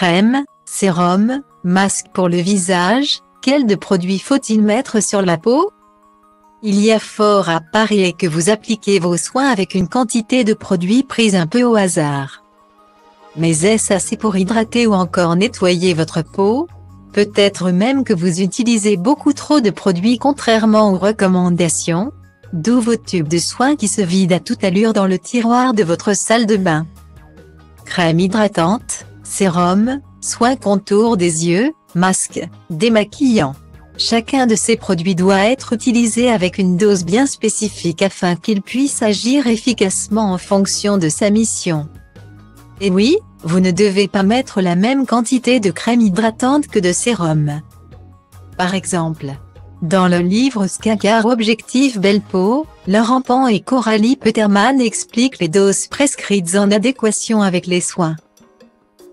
Crème, sérum, masque pour le visage, quel de produits faut-il mettre sur la peau? Il y a fort à parier que vous appliquez vos soins avec une quantité de produits prise un peu au hasard. Mais est-ce assez pour hydrater ou encore nettoyer votre peau? Peut-être même que vous utilisez beaucoup trop de produits contrairement aux recommandations D'où vos tubes de soins qui se vident à toute allure dans le tiroir de votre salle de bain. Crème hydratante, sérum, soins contour des yeux, masque, démaquillant. Chacun de ces produits doit être utilisé avec une dose bien spécifique afin qu'il puisse agir efficacement en fonction de sa mission. Et oui, vous ne devez pas mettre la même quantité de crème hydratante que de sérum. Par exemple, dans le livre Skagar Objectif Belle Peau, Laurent Pan et Coralie Peterman expliquent les doses prescrites en adéquation avec les soins.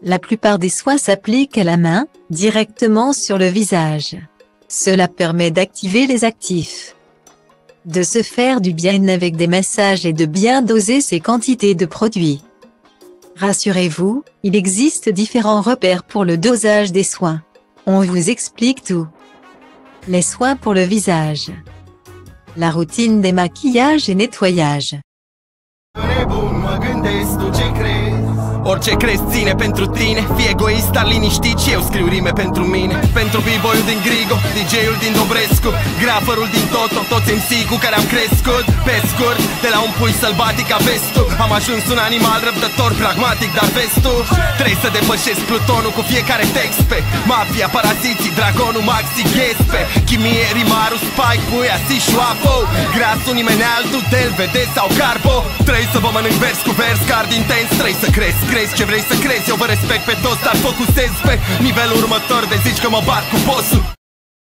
La plupart des soins s'appliquent à la main, directement sur le visage. Cela permet d'activer les actifs. De se faire du bien avec des massages et de bien doser ses quantités de produits. Rassurez-vous, il existe différents repères pour le dosage des soins. On vous explique tout. Les soins pour le visage. La routine des maquillages et nettoyage. Orice crezi ține pentru tine Fie egoist, dar liniștit și eu scriu rime pentru mine Pentru b din Grigo, DJ-ul din Dobrescu Graferul din Toto, toți MC cu care am crescut. Pe scurt, de la un pui sălbatic ca vestul. Am ajuns un animal răbdător, pragmatic, dar vestul Trebuie să depășesc plutonul cu fiecare text pe Mafia, paraziții, dragonul, maxi, ghespe Chimie, rimarul, spike, puia, si, șoafo Grasul, nimeni altul, del, vede sau carbo Trebuie să vă mănânc vers cu vers, card intens. Trebuie să cresc, crezi ce vrei să crezi. Eu vă respect pe toți, dar focusez pe nivelul următor. De zici că mă bat cu bossul